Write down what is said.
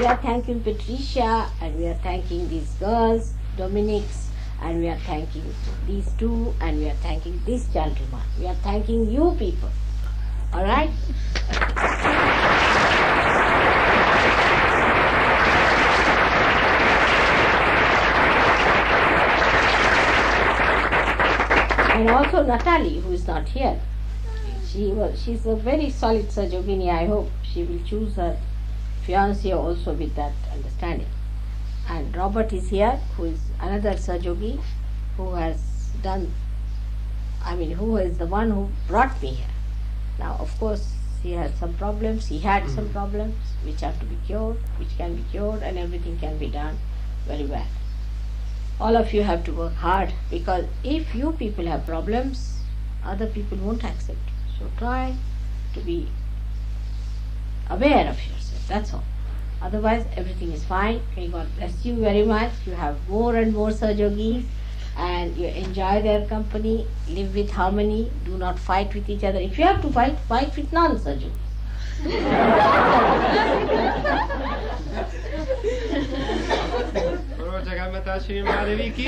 we are thanking Patricia and we are thanking these girls, Dominic's, and we are thanking these two and we are thanking this gentleman. We are thanking you people. All right? and also Natalie, who is not here. She was, she's a very solid Sahaja Yogini. I hope she will choose her fiance also with that understanding. And Robert is here, who is another Sahaja Yogi, who has done, I mean, who is the one who brought me here. Now, of course, he had some problems, he had some mm. problems which have to be cured, which can be cured, and everything can be done very well. All of you have to work hard because if you people have problems, other people won't accept. So try to be aware of yourself, that's all. Otherwise, everything is fine. May God bless you very much. You have more and more Sajogis and you enjoy their company, live with harmony, do not fight with each other. If you have to fight, fight with non Sajogis. बोलो जगन्नाथ श्री महादेवी की